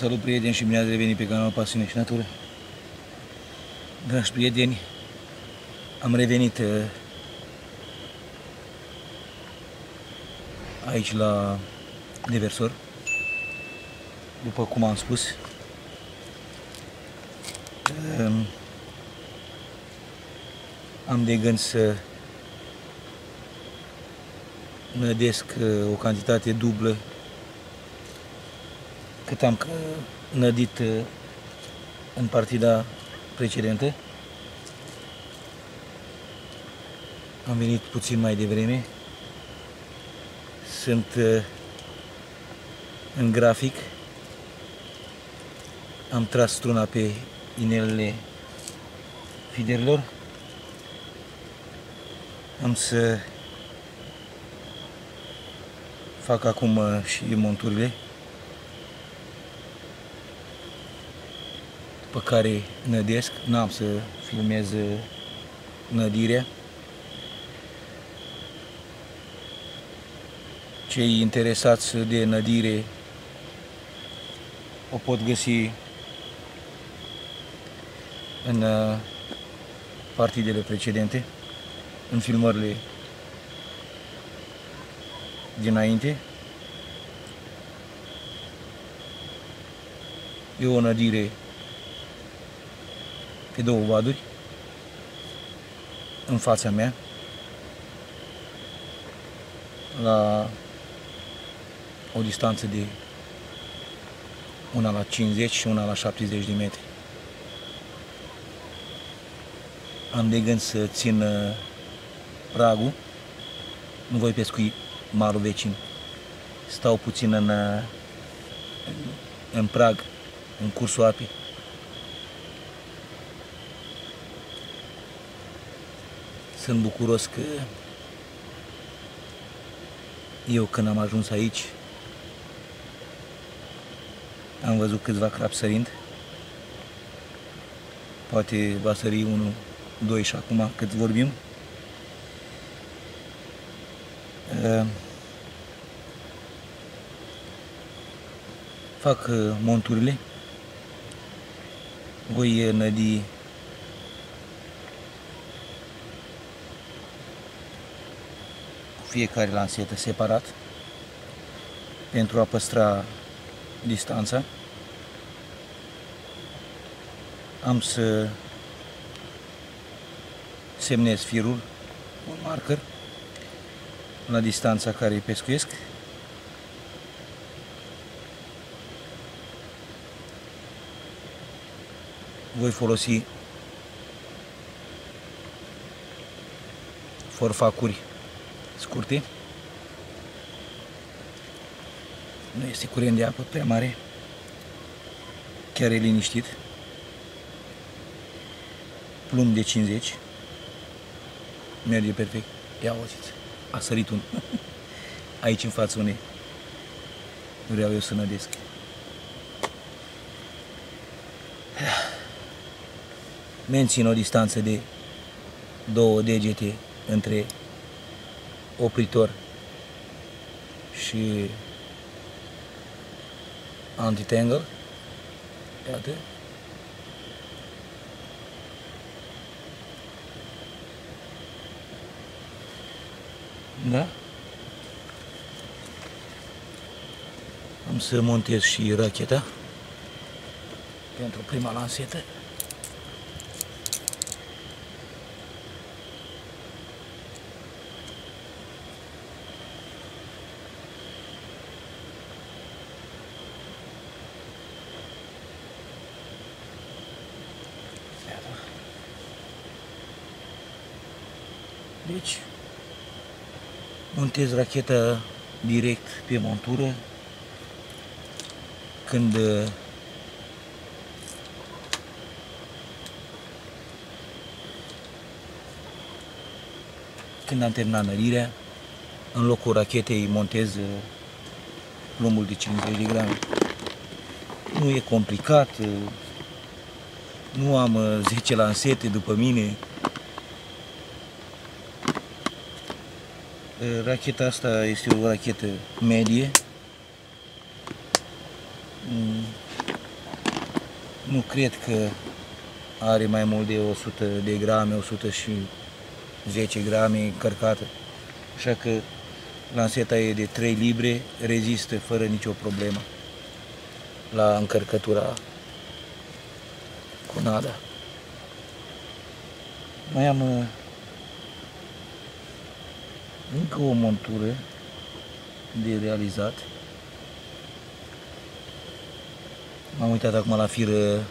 Salut prieteni și bine ați revenit pe canalul Pasiune și Natură. Dragi prieteni, am revenit uh, aici la Deversor. După cum am spus, um, am de gând să nădesc uh, o cantitate dublă cât am nădit uh, în partida precedentă. Am venit puțin mai devreme. Sunt uh, în grafic. Am tras struna pe inelele fiderilor. Am să fac acum uh, și monturile. Pe care nădesc, n-am să filmez nădirea. Cei interesați de nădire o pot găsi în uh, partidele precedente, în filmările dinainte. E o nădire pe două vaduri în fața mea la o distanță de una la 50 și una la 70 de metri. Am de gând să țin uh, pragul, nu voi pescui malul vecin. Stau puțin în, uh, în prag, în cursul apei. Sunt bucuros că eu când am ajuns aici am văzut câțiva crapi sărind. Poate va sări unul, doi și acum cât vorbim. Ă, fac ă, monturile. Voi nădi fiecare lansetă separat pentru a păstra distanța. Am să semnez firul, un marker, la distanța care îi pescuiesc. Voi folosi forfacuri scurte. Nu este curent de apă prea mare. Chiar e liniștit. Plumb de 50. Merge perfect. Ia auziți. A sărit un. Aici în față unei. Vreau eu să nădesc. Mențin o distanță de două degete între opritor și anti-tangle. Iată. Da? Am să montez și racheta pentru prima lansetă. Deci, montez racheta direct pe montură. Când când am terminat nărirea, în locul rachetei montez plumbul de 50 de grame. Nu e complicat, nu am 10 lansete după mine, Racheta asta este o rachetă medie. Mm, nu cred că are mai mult de 100 de grame, 100 și 10 grame încărcată. Așa că lanseta e de 3 libre, rezistă fără nicio problemă la încărcătura cu nada. Mai am uh, încă o montură de realizat. M-am uitat acum la firă.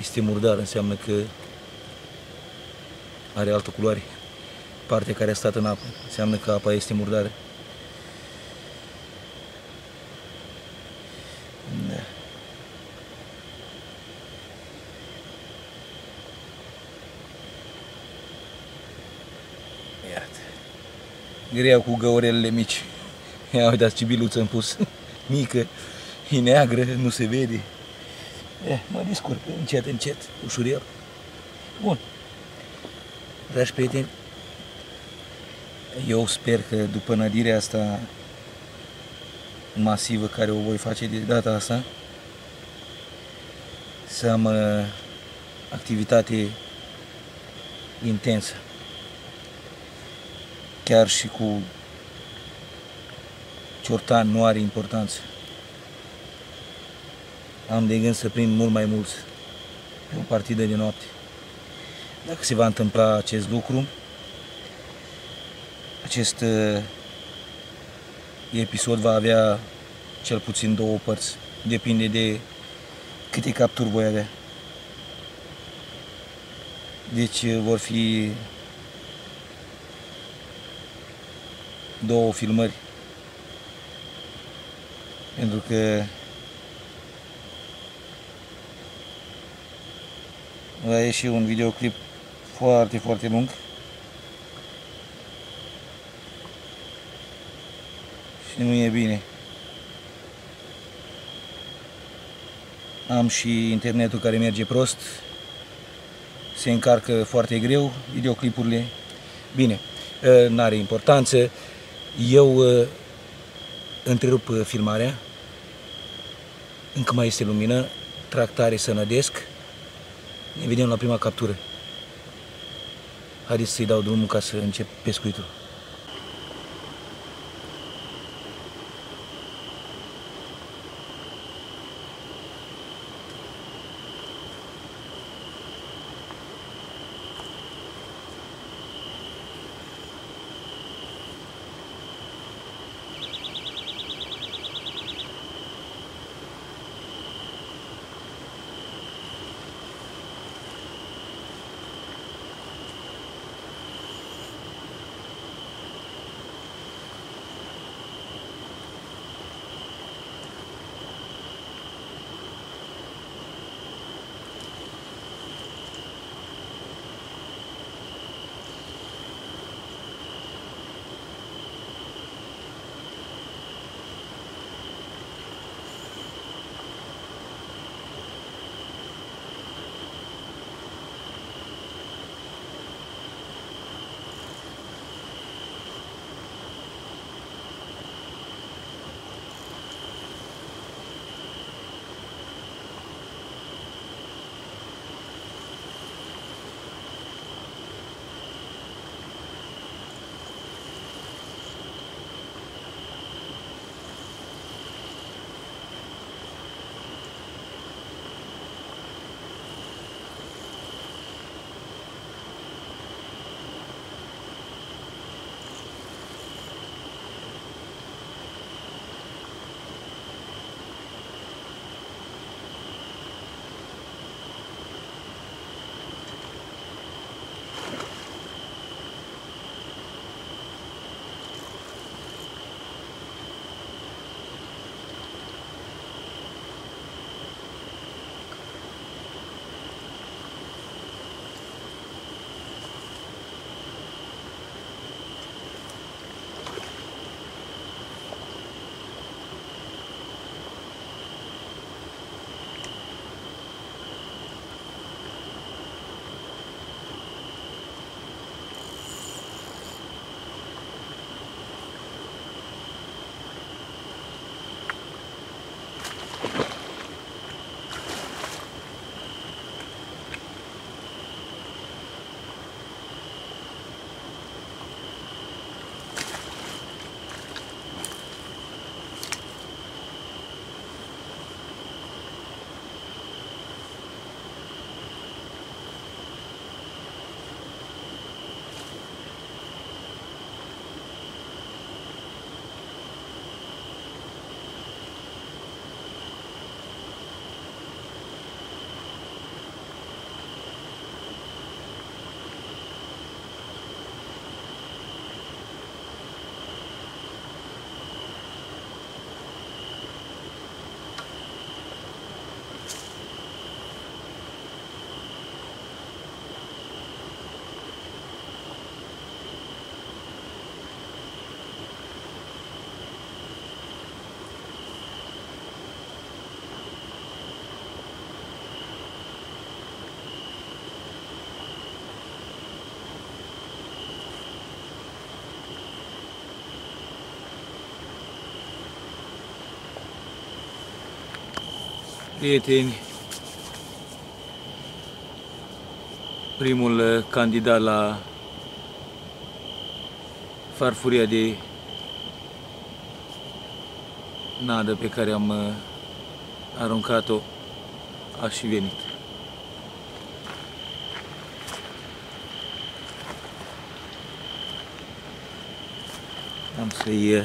Este murdar, înseamnă că are altă culoare. Partea care a stat în apă. Înseamnă că apa este murdară. Grea cu găurelele mici. Ia uitați ce biluță am pus. Mică, e neagră, nu se vede. Eh, mă descurc încet, încet, ușurel. Bun. Dragi prieteni, eu sper că după nădirea asta masivă care o voi face de data asta, să am uh, activitate intensă. Chiar și cu ciortan nu are importanță. Am de gând să prind mult mai mulți pe o partidă de noapte. Dacă se va întâmpla acest lucru, acest uh, episod va avea cel puțin două părți. Depinde de câte capturi voi avea. Deci uh, vor fi două filmări. Pentru că va ieși un videoclip foarte, foarte lung. Și nu e bine. Am și internetul care merge prost. Se încarcă foarte greu videoclipurile. Bine, ă, nu are importanță. Eu ă, întrerup filmarea. Încă mai este lumină. Tractare să nădesc. Ne vedem la prima captură. Haideți să-i dau drumul ca să încep pescuitul. Prieteni, primul uh, candidat la farfuria de nadă pe care am uh, aruncat-o a și venit. Am să-i uh,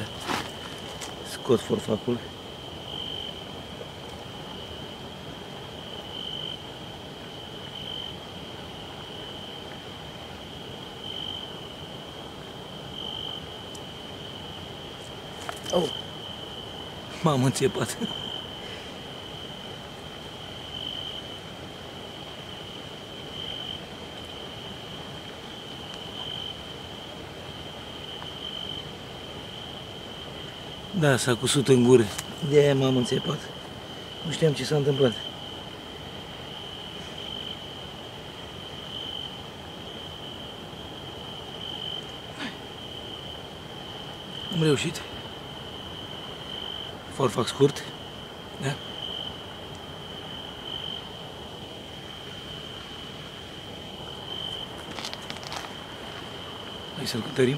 scot forfacul. Oh. M-am înțepat. Da, s-a cusut în gură. De-aia m-am înțepat. Nu știam ce s-a întâmplat. Am reușit. Forfac scurt. Da? Hai să-l cântărim.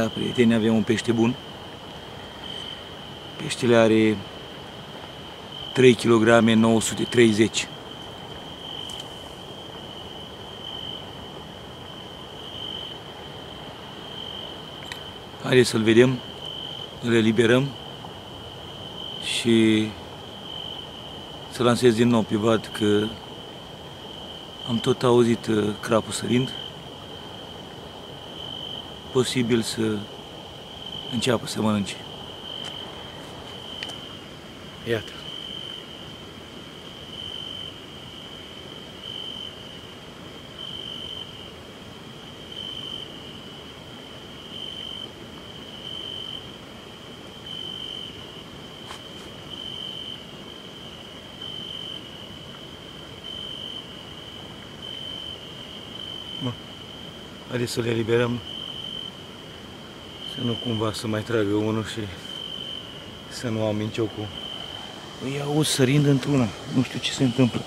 Da, prieteni, avem un pește bun. Peștele are 3 kg 930. Haideți să-l vedem, îl eliberăm și să lansez din nou pe vad că am tot auzit uh, crapul sărind posibil să înceapă să mănânce. Iată. Bă, haideți să le eliberăm să nu cumva să mai tragă unul și să nu am minciocul. Îi aud sărind într-una. Nu știu ce se întâmplă.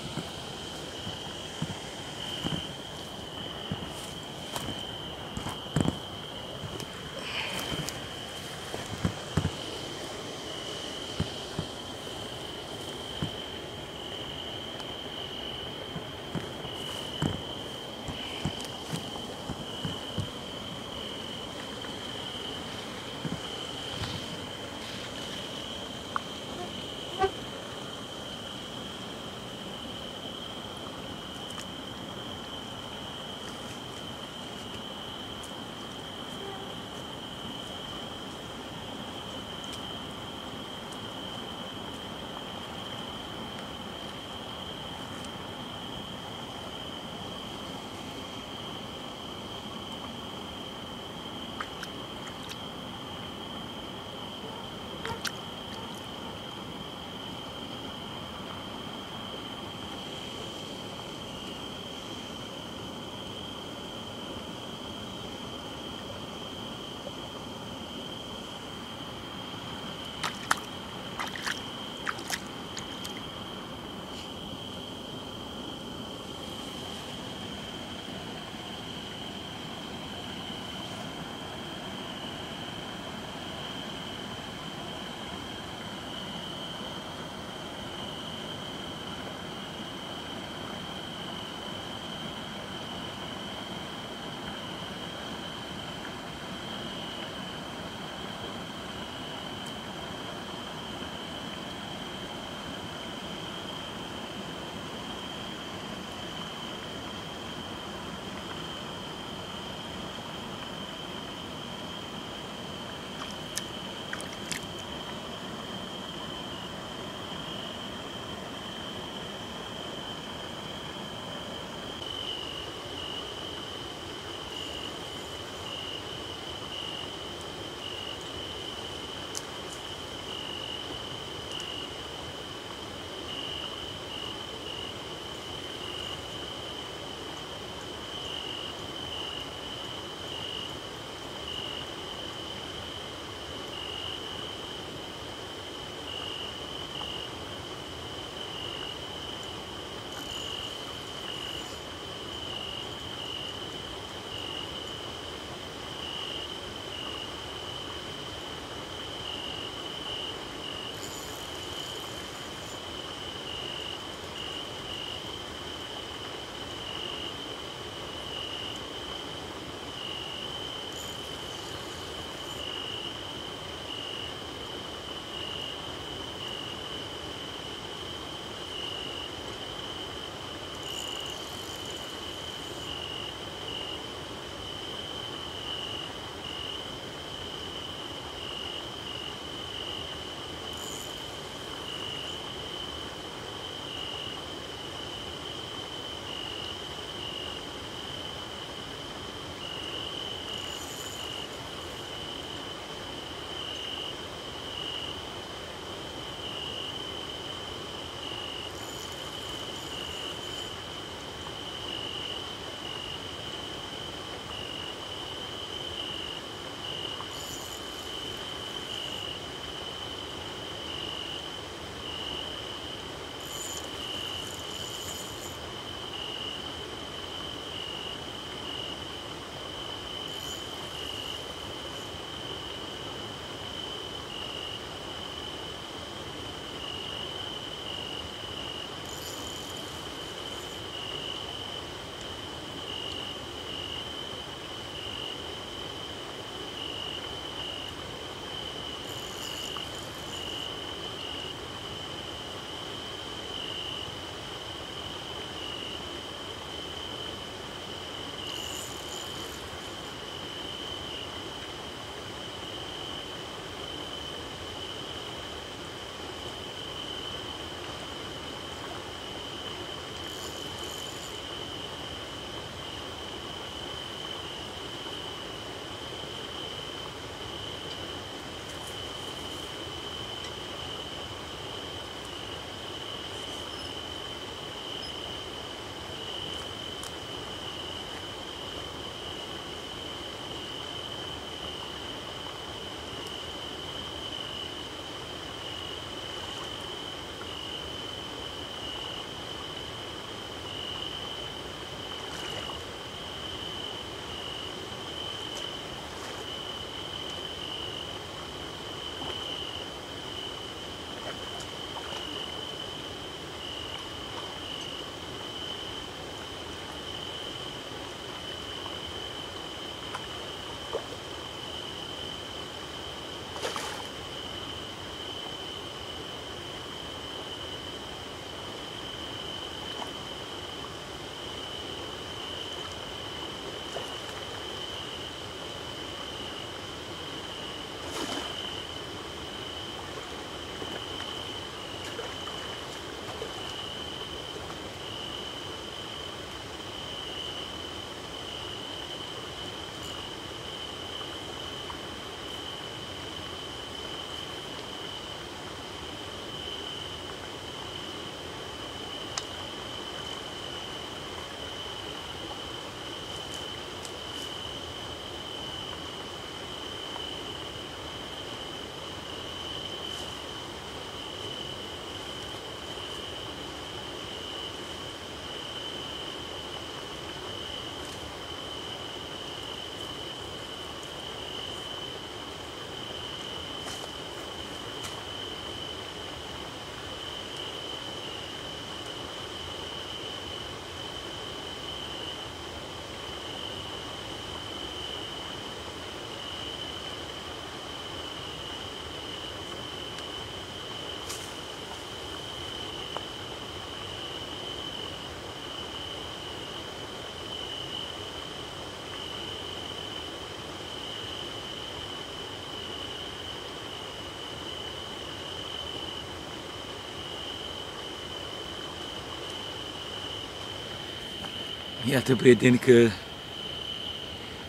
Iată, prieteni, că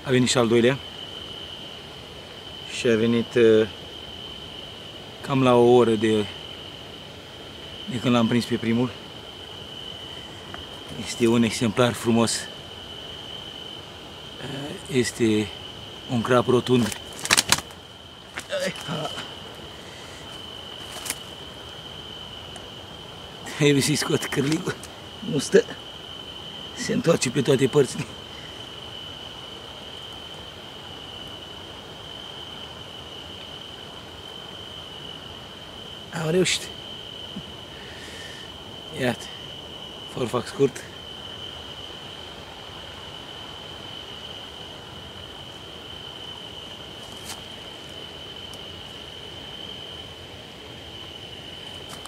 a venit și al doilea și a venit uh, cam la o oră de, de când l-am prins pe primul. Este un exemplar frumos. Uh, este un crap rotund. Trebuie să-i scot cârligul. Nu stă. Se întoarce pe toate părțile. Am reușit. Iată. Fără fac scurt.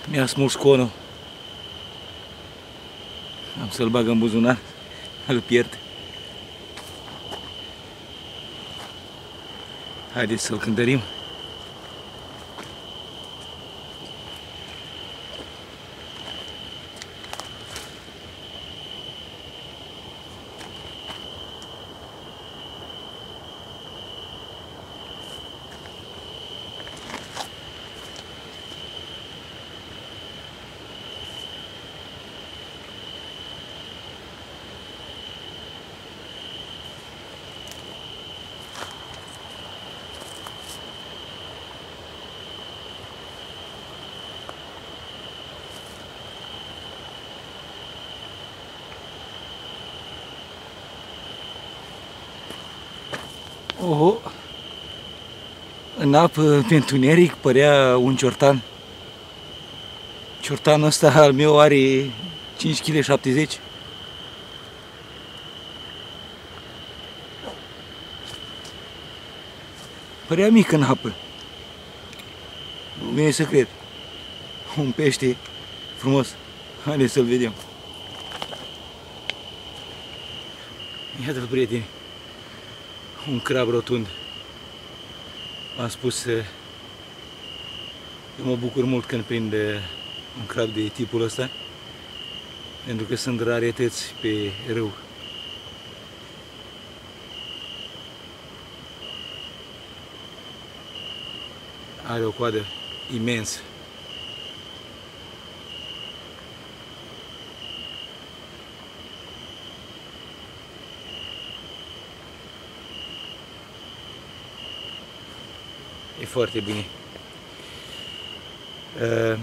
Mi-a smuls conul. Am să-l bag în buzunar, îl pierd. Haideți să-l cântărim. Oho! În apă, pe întuneric, părea un ciortan. Ciortanul ăsta al meu are 5 kg 70. Părea mic în apă. Nu vine să cred. Un pește frumos. Haideți să-l vedem. Iată-l, prieteni un crab rotund. Am spus, eu mă bucur mult când prind un crab de tipul ăsta, pentru că sunt rarități pe râu. Are o coadă imensă. Foarte bine. Uh,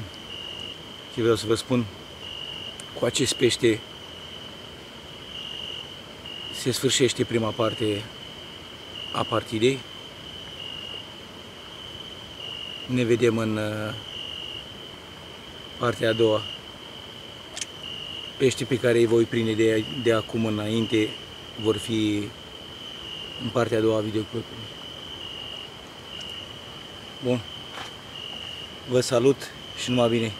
ce vreau să vă spun, cu acest pește se sfârșește prima parte a partidei. Ne vedem în uh, partea a doua. Pești pe care îi voi prinde de, de acum înainte vor fi în partea a doua a videoclipului. Bun. Vă salut și numai bine.